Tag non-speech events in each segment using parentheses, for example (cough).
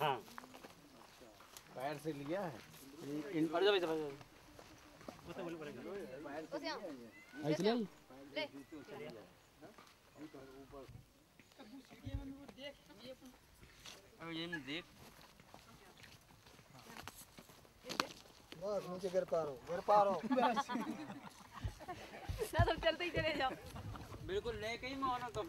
हाँ। पैर से लिया है। बस नीचे गिर पा रहा हूँ गिर पा रहा ना (laughs) तुम चलते ही चले जाओ। बिल्कुल लेके ही मानो तुम।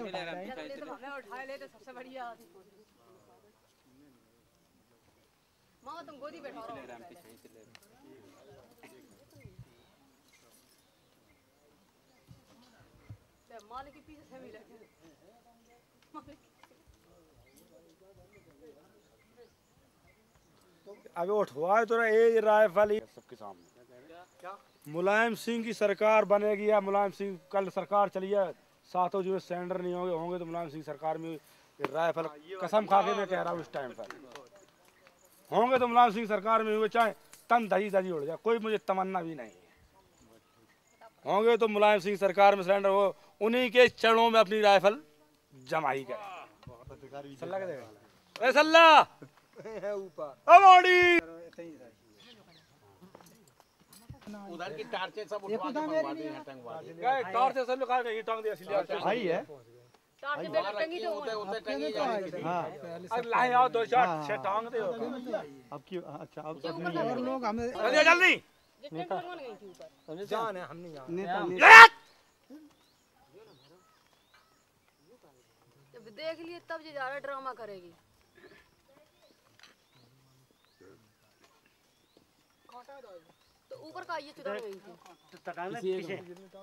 ले तो उठाए ले तो सबसे बढ़िया। मामा तुम गोदी बैठा रहो मालिक के पीछे से भी रखे मालिक। अभी उठवाए तो ये राइफल सबके सामने। मुलायम सिंह की सरकार बनेगी या मुलायम सिंह कल सरकार चली है सातों जो सेंडर नहीं होंगे होंगे तो मुलायम सिंह सरकार में राइफल कसम खा के मैं कह रहा हूँ इस टाइम पर। होंगे तो मुलायम सिंह सरकार में हुए चाहे तन दही दही उड़ जाए कोई मुझे तमन्ना भी नहीं है। होंगे तो मुलायम सिंह सरकार में सिलेंडर हो उन्हीं के चरणों में अपनी राइफल जमाई करें सल्ला (laughs) है। ऊपर। उधर की टार्चे सब उठवा के मंगवा दे यहाँ टंगवा दे गए टॉर्च से सब लोग आ गए ये टांग दिया इसलिए भाई है। टंगी तो उधर उधर टंगी जाएगी हाँ। अब लाए आओ दो चार छह टांग दे। अब क्यों अच्छा अब और लोग हमें जल्दी जल्दी जितने भगवान गई थी ऊपर। जान है हम नहीं जान। जब देख लिए तब ये ज़्यादा ड्रामा करेगी। तो ऊपर का ये चुरा गई थी।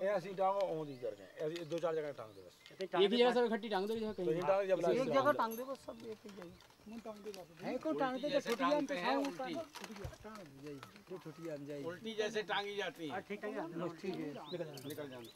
ऐसी टांगो कर गए ऐसी दो चार जगह टांग दे बस। एक ही जगह सब इकट्ठी टांग दो जगह तो कहीं ये टांग जब एक जगह टांग दे बस सब एक ही जगह। है को टांग दे तो छोटी जान पे खाओ टांग जाई जो छोटी जान जाई उल्टी जैसे टांगी जाती है। ठीक है। निकल जाना।